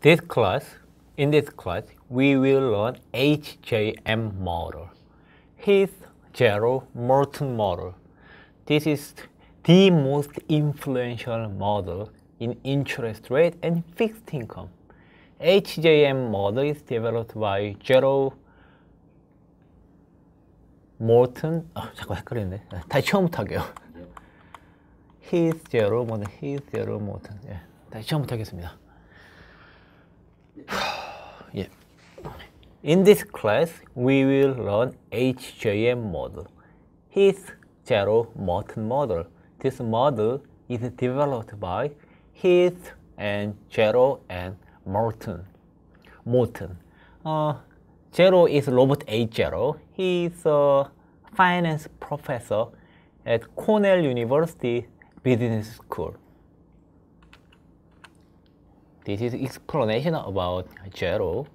This class, in this class, we will learn HJM model, Heath Jarrow Moulton model. This is the most influential model in interest rate and fixed income. HJM model is developed by Jarrow Moulton. 아, 잠깐 헷갈리네. 다시 처음부터 할게요. Heath Jarrow 뭐는 Heath Jarrow Moulton. 예, 다시 처음부터 하겠습니다. 예. In this class, we will learn HJM model, Heath Jarrow Moulton model. This model is developed by Heath and Jarrow and Moulton. Moulton. Uh, is Robert H. Jarrow. He is a finance professor at Cornell University Business School. This is explanation about Jarrow.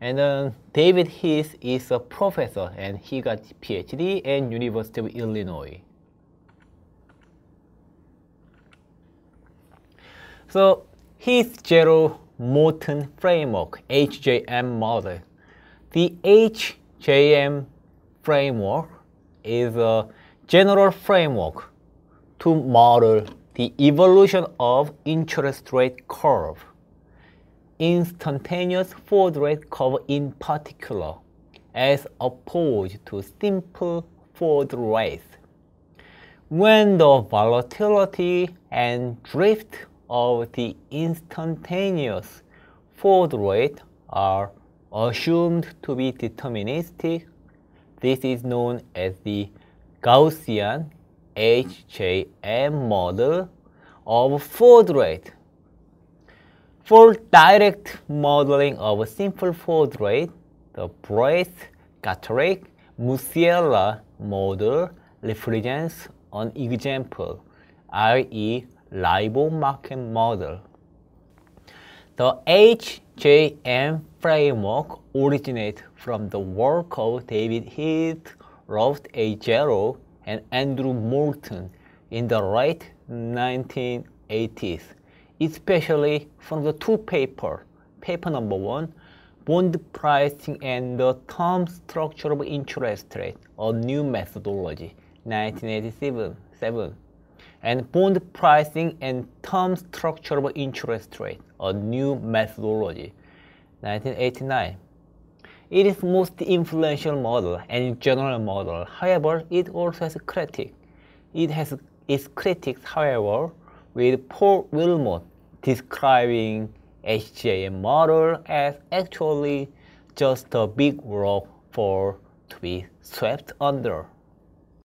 And then David Heath is a professor and he got PhD at University of Illinois. So Heath Jarrow Moulton framework, HJM model. The HJM framework is a general framework to model the evolution of interest rate curve, instantaneous forward rate curve in particular, as opposed to simple forward rates. When the volatility and drift of the instantaneous forward rate are assumed to be deterministic, this is known as the Gaussian HJM model of forward rate. For direct modeling of a simple forward rate, the Brace, Gatarek, Musiela model represents an example, i.e. LIBOR market model. The HJM framework originates from the work of David Heath, Robert A. Jarrow, and Andrew Morton in the late 1980s, especially from the two papers. Paper number one, Bond Pricing and the Term Structure of Interest Rate, a New Methodology, 1987. And Bond Pricing and Term Structure of Interest Rate, a New Methodology, 1989. It is most influential model and general model. However, it also has critique. It has its critics, however, with Paul Wilmott describing HJM model as actually just a big rope for to be swept under.